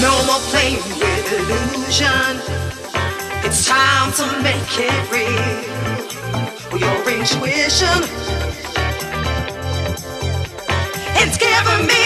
No more playing with illusion. It's time to make it real. Your intuition, it's giving me.